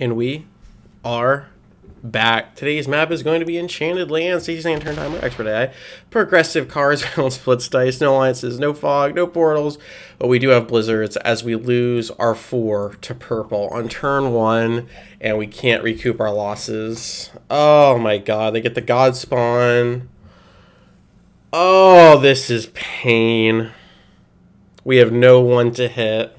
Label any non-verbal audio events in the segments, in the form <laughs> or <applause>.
And we are back. Today's map is going to be Enchanted Lands, CC Turn Timer, Expert AI, Progressive Cards, <laughs> Balanced Blitz Dice, no alliances, no fog, no portals, but we do have blizzards as we lose our four to purple on turn one, and we can't recoup our losses. Oh my god, they get the God Spawn. Oh, this is pain. We have no one to hit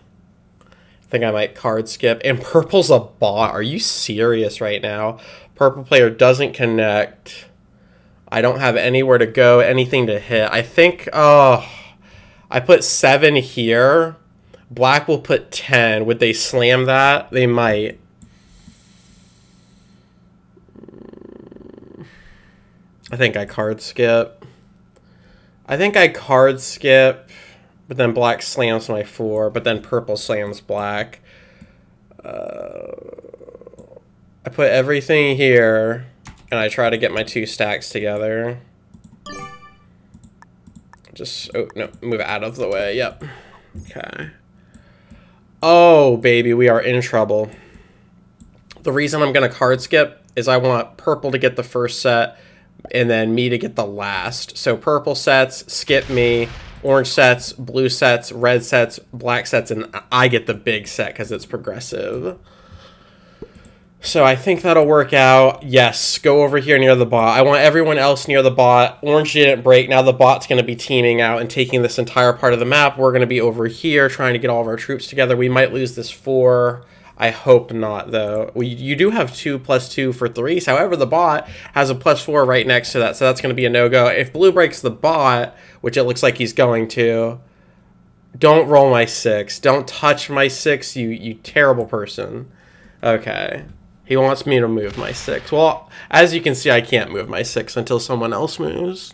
think I might card skip. And purple's a bot. Are you serious right now? Purple player doesn't connect. I don't have anywhere to go, anything to hit. I think, oh, I put seven here. Black will put 10. Would they slam that? They might. I think I card skip. I think I card skip. But then black slams my four, but then purple slams black. Uh, I put everything here, and I try to get my two stacks together. Just, oh, no, move out of the way, yep. Okay. Oh, baby, we are in trouble. The reason I'm going to card skip is I want purple to get the first set, and then me to get the last. So purple sets, skip me, orange sets, blue sets, red sets, black sets, and I get the big set because it's progressive. So I think that'll work out. Yes, go over here near the bot. I want everyone else near the bot. Orange didn't break. Now the bot's going to be teaming out and taking this entire part of the map. We're going to be over here trying to get all of our troops together. We might lose this four. I hope not, though. We, you do have two plus two for threes. However, the bot has a plus four right next to that, so that's going to be a no-go. If blue breaks the bot, which it looks like he's going to, don't roll my six. Don't touch my six, you, you terrible person. Okay. He wants me to move my six. Well, as you can see, I can't move my six until someone else moves.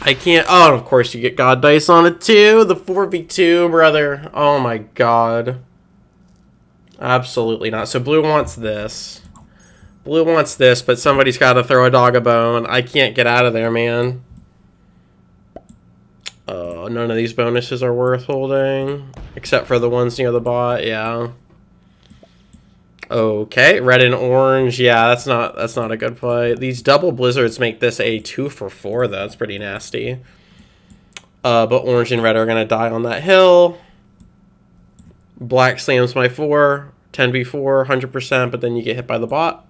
I can't. Oh, of course you get God dice on it too. The 4v2, brother. Oh my god. Absolutely not. So blue wants this. Blue wants this, but somebody's got to throw a dog a bone. I can't get out of there, man. Oh, none of these bonuses are worth holding. Except for the ones near the bot, yeah. Okay, red and orange. Yeah, that's not that's not a good play. These double blizzards make this a two for four. Though. That's pretty nasty. Uh, but orange and red are gonna die on that hill. Black slams my four, 10v4, 100%, but then you get hit by the bot.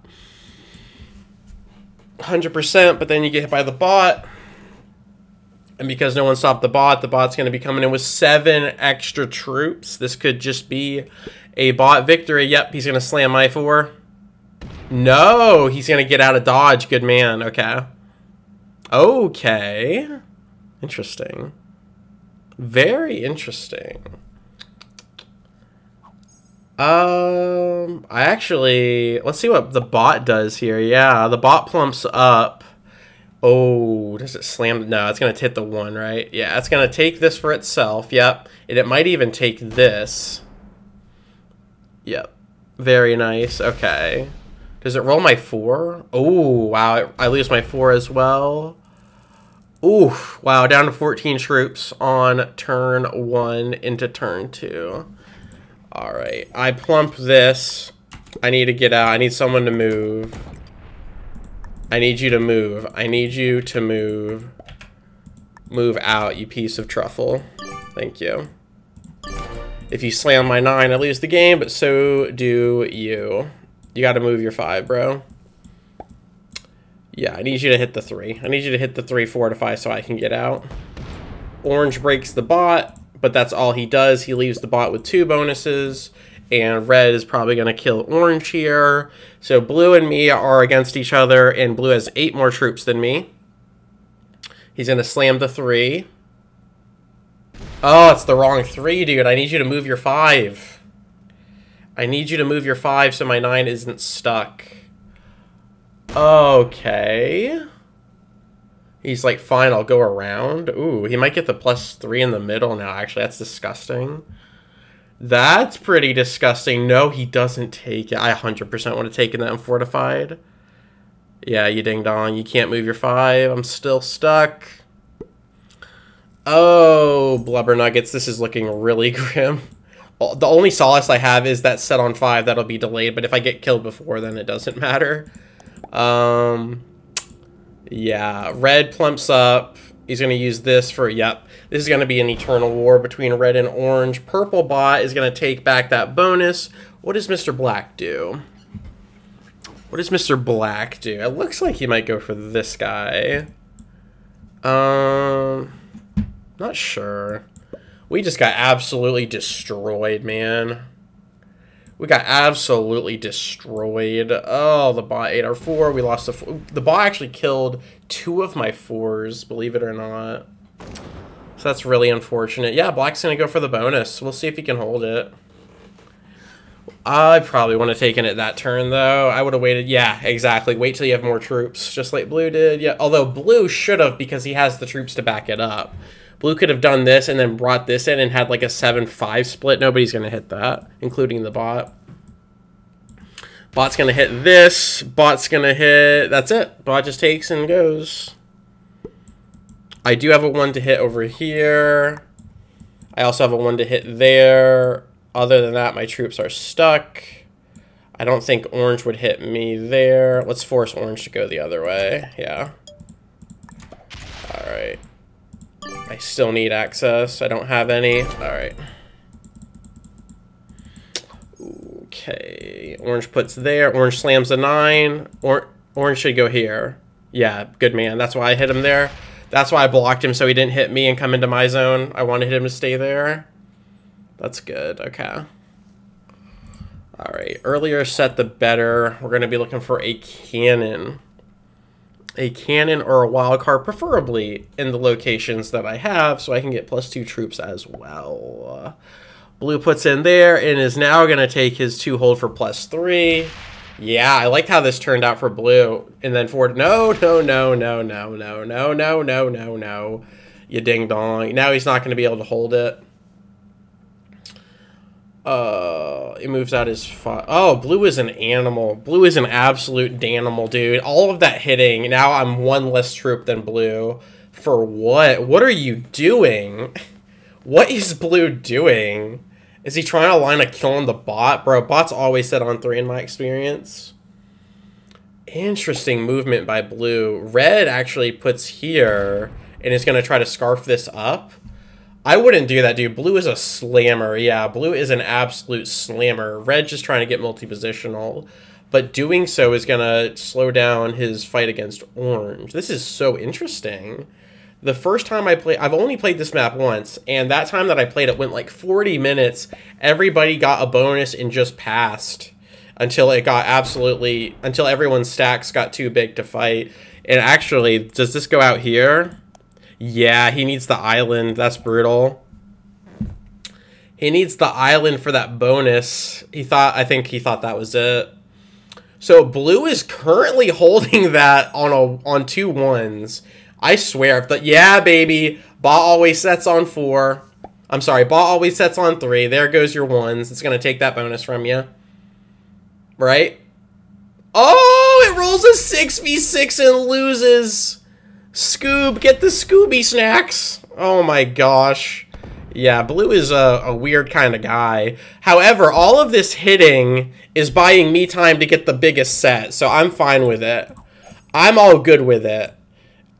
100%, but then you get hit by the bot. And because no one stopped the bot, the bot's going to be coming in with seven extra troops. This could just be a bot victory. Yep, he's going to slam my four. No, he's going to get out of dodge. Good man. Okay. Okay. Interesting. Very interesting. Um, I actually... Let's see what the bot does here. Yeah, the bot plumps up. Oh, does it slam? No, it's going to hit the one, right? Yeah, it's going to take this for itself. Yep. And it might even take this. Yep. Very nice. Okay. Does it roll my four? Oh, wow. I lose my four as well. Ooh, wow. Down to 14 troops on turn one into turn two. All right. I plump this. I need to get out. I need someone to move. I need you to move. I need you to move. Move out, you piece of truffle. Thank you. If you slam my 9, I lose the game, but so do you. You gotta move your 5, bro. Yeah, I need you to hit the 3. I need you to hit the 3 fortify so I can get out. Orange breaks the bot, but that's all he does. He leaves the bot with two bonuses, and red is probably going to kill orange here. So blue and me are against each other, and blue has eight more troops than me. He's going to slam the 3. Oh, it's the wrong three, dude. I need you to move your five. I need you to move your five so my nine isn't stuck. Okay. He's like, fine, I'll go around. Ooh, he might get the plus three in the middle now, actually. That's disgusting. That's pretty disgusting. No, he doesn't take it. I 100% would have taken that and fortified. Yeah, you ding dong. You can't move your five. I'm still stuck. Oh, blubber nuggets, this is looking really <laughs> grim. The only solace I have is that set on five that'll be delayed, but if I get killed before, then it doesn't matter. Um, yeah, red plumps up. He's going to use this for, yep. This is going to be an eternal war between red and orange. Purple bot is going to take back that bonus. What does Mr. Black do? What does Mr. Black do? It looks like he might go for this guy. Um, not sure. We just got absolutely destroyed, man. We got absolutely destroyed. Oh, the bot ate our four. We lost the the bot actually killed two of my fours, believe it or not. So that's really unfortunate. Yeah, Black's going to go for the bonus. We'll see if he can hold it. I probably would have taken it that turn, though. I would have waited. Yeah, exactly. Wait till you have more troops, just like Blue did. Yeah, although Blue should have because he has the troops to back it up. Blue could have done this and then brought this in and had like a 7-5 split. Nobody's going to hit that, including the bot. Bot's going to hit this. Bot's going to hit... That's it. Bot just takes and goes. I do have a 1 to hit over here. I also have a 1 to hit there. Other than that, my troops are stuck. I don't think orange would hit me there. Let's force orange to go the other way. Yeah. Alright. I still need access. I don't have any. Alright. Okay. Orange puts there. Orange slams a 9. Or orange should go here. Yeah, good man. That's why I hit him there. That's why I blocked him so he didn't hit me and come into my zone. I wanted him to stay there. That's good. Okay. All right. Earlier set the better. We're going to be looking for a cannon. A cannon or a wild card, preferably in the locations that I have, so I can get plus two troops as well. Blue puts in there and is now going to take his two hold for plus three. Yeah, I liked how this turned out for blue. And then for no, no, no, no, no, no, no, no, no, no, no. You ding dong. Now he's not going to be able to hold it. Uh, it moves out his five. Oh, blue is an animal. Blue is an absolute danimal, dude. All of that hitting. Now I'm one less troop than blue. For what? What are you doing? What is blue doing? Is he trying to line a kill on the bot? Bro, bot's always set on three in my experience. Interesting movement by blue. Red actually puts here and is going to try to scarf this up. I wouldn't do that, dude. Blue is a slammer. Yeah, blue is an absolute slammer. Red just trying to get multi-positional. But doing so is going to slow down his fight against orange. This is so interesting. The first time I played, I've only played this map once, and that time that I played it went like 40 minutes. Everybody got a bonus and just passed until it got absolutely, until everyone's stacks got too big to fight. And actually, does this go out here? Yeah, he needs the island. That's brutal. He needs the island for that bonus. He thought, I think he thought that was it. So blue is currently <laughs> holding that on a on two ones. I swear, but yeah, baby, Ba always sets on four. I'm sorry, Ba always sets on three. There goes your ones. It's gonna take that bonus from you, right? Oh, it rolls a six v six and loses. Scoob, get the Scooby snacks. Oh my gosh. Yeah, Blue is a, a weird kind of guy. However, all of this hitting is buying me time to get the biggest set, so I'm fine with it. I'm all good with it.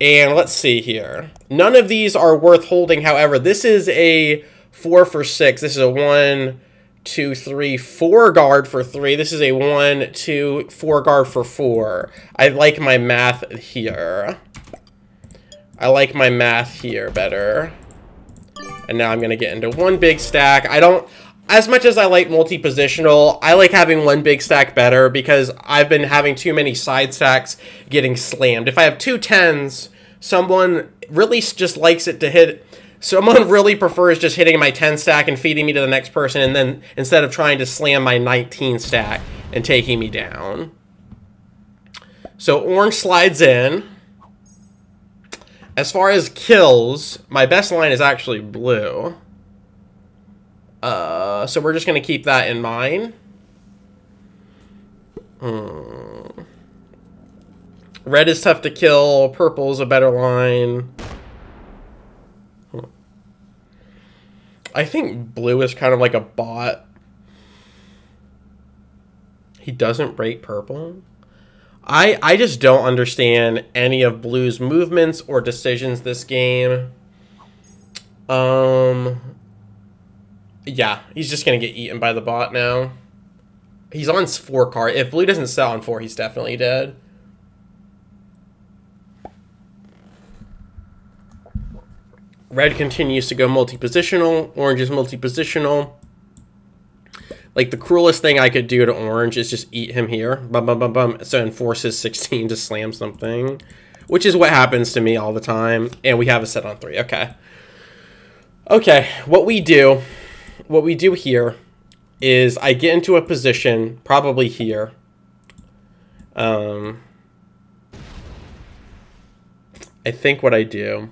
And let's see here. None of these are worth holding, however. This is a 4 for 6. This is a one, two, three, four guard for 3. This is a one, two, four guard for 4. I like my math here. I like my math here better. And now I'm going to get into one big stack. I don't... As much as I like multi-positional, I like having one big stack better because I've been having too many side stacks getting slammed. If I have two tens, someone really just likes it to hit... Someone really prefers just hitting my 10 stack and feeding me to the next person and then instead of trying to slam my 19 stack and taking me down. So orange slides in. As far as kills, my best line is actually blue. Uh, so we're just going to keep that in mind. Hmm. Red is tough to kill. Purple is a better line. I think blue is kind of like a bot. He doesn't break purple. I I just don't understand any of blue's movements or decisions this game. Um yeah, he's just going to get eaten by the bot now. He's on 4 card. If blue doesn't sell on 4, he's definitely dead. Red continues to go multi-positional. Orange is multi-positional. Like, the cruelest thing I could do to Orange is just eat him here. Bum, bum, bum, bum. So, and force his 16 to slam something. Which is what happens to me all the time. And we have a set on 3. Okay. Okay, what we do... What we do here is I get into a position, probably here. Um... I think what I do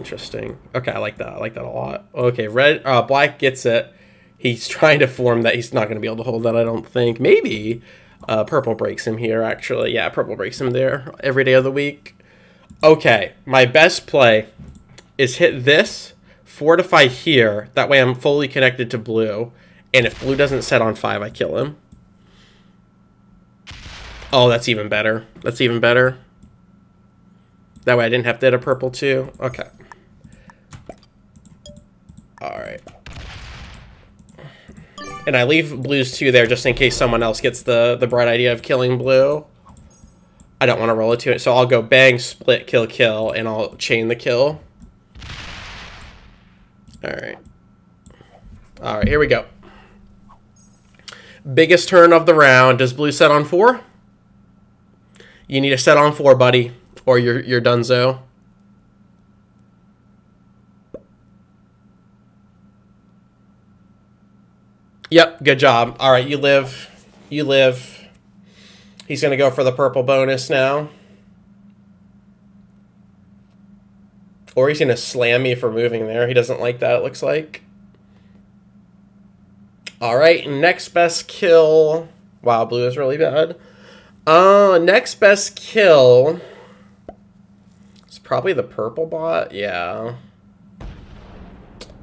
Interesting. Okay, I like that. I like that a lot. Okay, red, uh, black gets it. He's <laughs> trying to form that. He's not going to be able to hold that, I don't think. Maybe uh, purple breaks him here, actually. Yeah, purple breaks him there every day of the week. Okay, my best play is hit this, fortify here. That way I'm fully connected to blue. And if blue doesn't set on five, I kill him. Oh, that's even better. That's even better. That way I didn't have to hit a purple too. Okay. Alright. And I leave blues 2 there just in case someone else gets the, the bright idea of killing blue. I don't want to roll it to it, so I'll go bang, split, kill, kill, and I'll chain the kill. Alright. Alright, here we go. Biggest turn of the round. Does blue set on 4? You need to set on 4, buddy, or you're, you're donezo. Yep, good job. All right, you live. You live. He's going to go for the purple bonus now. Or he's going to slam me for moving there. He doesn't like that, it looks like. All right, next best kill. Wow, blue is really bad. Uh, next best kill. It's probably the purple bot. Yeah.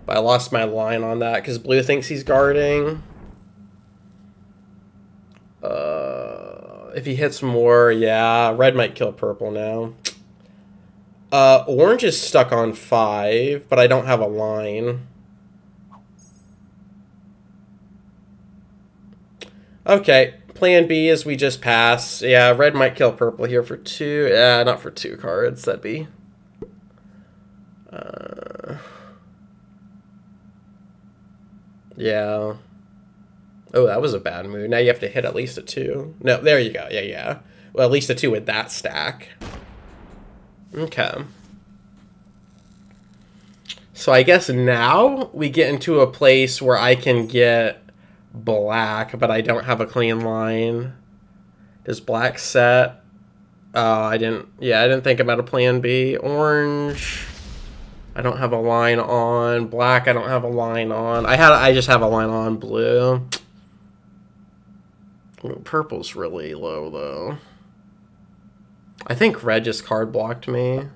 But I lost my line on that because blue thinks he's guarding. Uh, if he hits more, yeah. Red might kill purple now. Uh, orange is stuck on five, but I don't have a line. Okay, plan B is we just pass. Yeah, red might kill purple here for two. Yeah, not for two cards. That'd be... Uh... Yeah. Oh, that was a bad move. Now you have to hit at least a two. No, there you go. Yeah, yeah. Well, at least a two with that stack. Okay. So I guess now we get into a place where I can get black, but I don't have a clean line. Does black set? Oh, I didn't... Yeah, I didn't think about a plan B. Orange... I don't have a line on. Black, I don't have a line on. I had I just have a line on blue. Purple's really low though. I think red just card blocked me.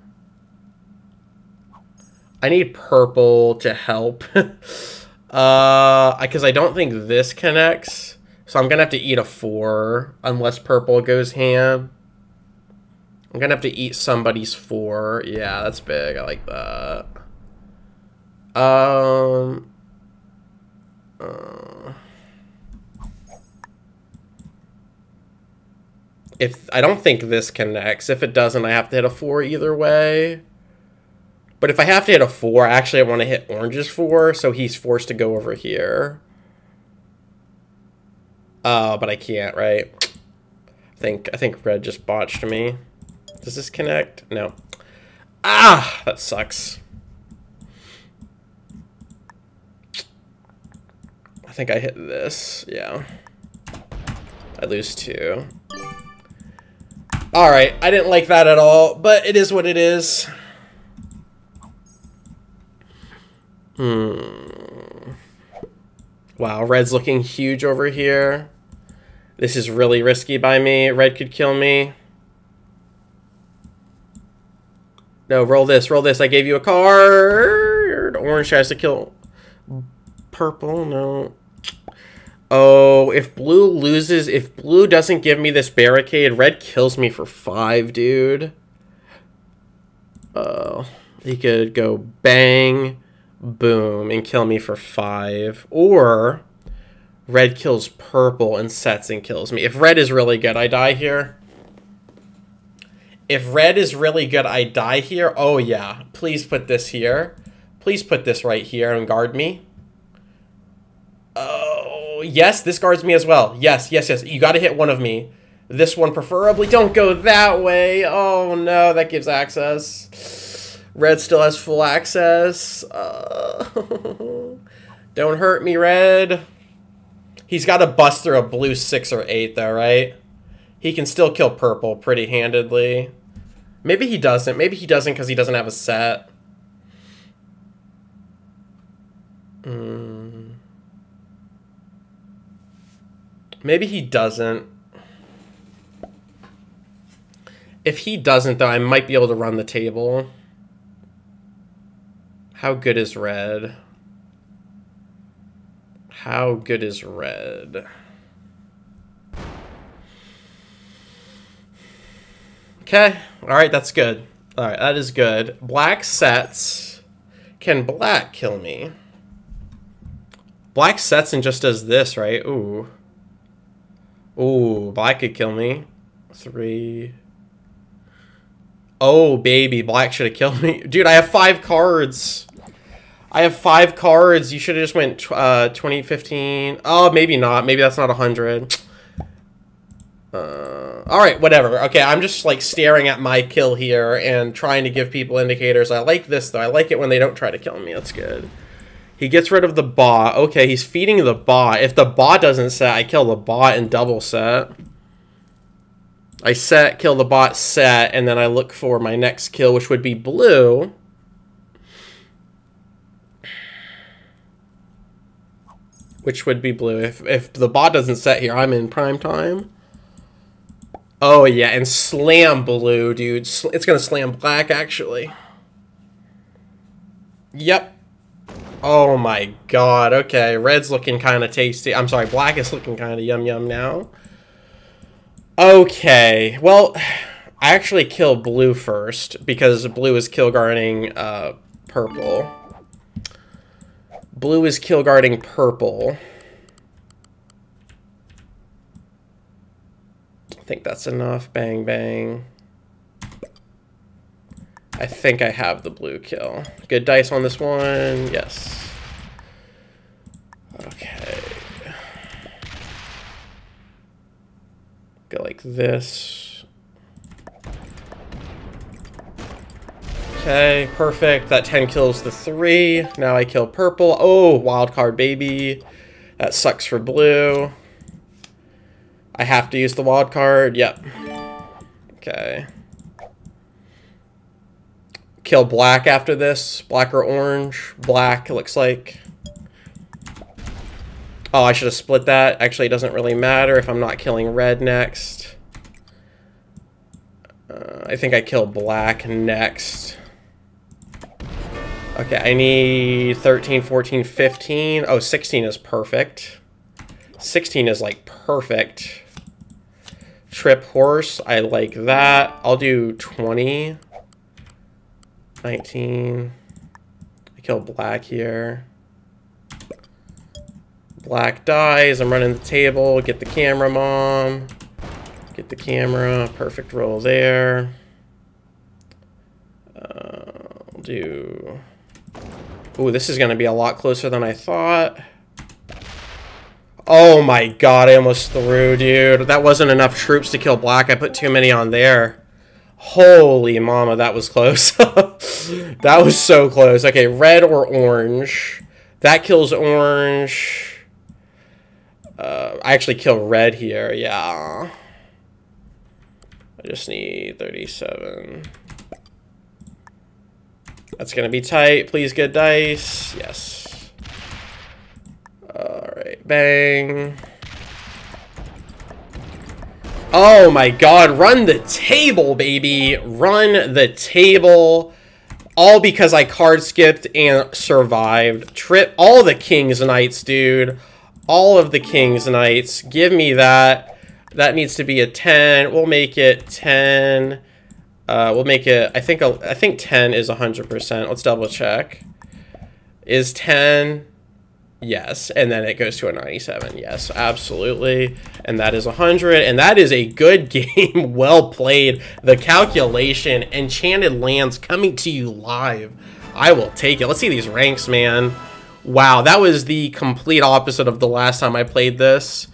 I need purple to help. <laughs> uh, because I don't think this connects. So I'm gonna have to eat a four unless purple goes ham. I'm gonna have to eat somebody's four. Yeah, that's big. I like that. Um. Uh, if I don't think this connects. If it doesn't, I have to hit a four either way. But if I have to hit a four, actually I want to hit orange's four, so he's forced to go over here. Uh, but I can't, right? I think I think red just botched me. Does this connect? No. Ah, that sucks. I think I hit this. Yeah. I lose two. Alright, I didn't like that at all, but it is what it is. Hmm. Wow, red's looking huge over here. This is really risky by me. Red could kill me. No, roll this, roll this. I gave you a card. Orange tries to kill purple. No. Oh, if blue loses, if blue doesn't give me this barricade, red kills me for five, dude. Oh, he could go bang, boom, and kill me for five. Or red kills purple and sets and kills me. If red is really good, I die here. If red is really good, I die here. Oh, yeah. Please put this here. Please put this right here and guard me. Oh, yes, this guards me as well. Yes, yes, yes. You got to hit one of me. This one preferably. Don't go that way. Oh, no, that gives access. Red still has full access. Uh, <laughs> don't hurt me, red. He's got to bust through a blue 6 or 8, though, right? He can still kill purple pretty handedly. Maybe he doesn't. Maybe he doesn't because he doesn't have a set. Mm. Maybe he doesn't. If he doesn't, though, I might be able to run the table. How good is red? How good is red? Okay. All right, that's good. All right, that is good. Black sets. Can black kill me? Black sets and just does this, right? Ooh. Ooh, black could kill me. Three. Oh, baby, black should have killed me. Dude, I have five cards. I have five cards. You should have just went uh, 2015. Oh, maybe not. Maybe that's not 100. Uh, all right, whatever. Okay, I'm just like staring at my kill here and trying to give people indicators. I like this though. I like it when they don't try to kill me. That's good. He gets rid of the bot. Okay, he's feeding the bot. If the bot doesn't set, I kill the bot and double set. I set, kill the bot, set, and then I look for my next kill, which would be blue. Which would be blue. If, if the bot doesn't set here, I'm in prime time. Oh, yeah, and slam blue, dude. It's to slam black, actually. Yep. Oh, my God. Okay, red's looking kind of tasty. I'm sorry, black is looking kind of yum-yum now. Okay, well, I actually kill blue first, because blue is kill guarding uh, purple. Blue is kill guarding purple. Think that's enough. Bang, bang. I think I have the blue kill. Good dice on this one. Yes. Okay. Go like this. Okay, perfect. That 10 kills the 3. Now I kill purple. Oh, wild card baby. That sucks for blue. I have to use the wild card? Yep. Okay. Kill black after this. Black or orange? Black, looks like. Oh, I should have split that. Actually, it doesn't really matter if I'm not killing red next. Uh, I think I kill black next. Okay, I need 13, 14, 15. Oh, 16 is perfect. 16 is like perfect. Trip horse, I like that. I'll do 20. 19. I kill black here. Black dies. I'm running the table. Get the camera, mom. Get the camera. Perfect roll there. Uh, I'll do... Ooh, this is going to be a lot closer than I thought. Oh my god, I almost threw, dude. That wasn't enough troops to kill black. I put too many on there. Holy mama, that was close. <laughs> that was so close. Okay, red or orange. That kills orange. Uh, I actually kill red here, yeah. I just need 37. That's going to be tight. Please get dice. Yes. Bang. Oh my god, run the table, baby. Run the table. all because I card skipped and survived. Trip all the King's Knights, dude. All of the King's Knights. Give me that. That needs to be a 10. We'll make it 10. Uh, we'll make it, I think, I think 10 is 100%. Let's double check. Is 10, yes. And then it goes to a 97. Yes, absolutely. And that is 100. And that is a good <laughs> game. well played. The calculation, Enchanted Lands coming to you live. I will take it. Let's see these ranks, man. Wow, that was the complete opposite of the last time I played this.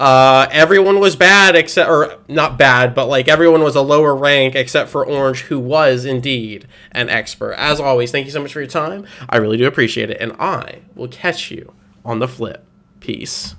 Uh, everyone was bad except, or not bad, but like everyone was a lower rank except for Orange, who was indeed an expert. As always, thank you so much for your time. I really do appreciate it, and I will catch you on the flip. Peace.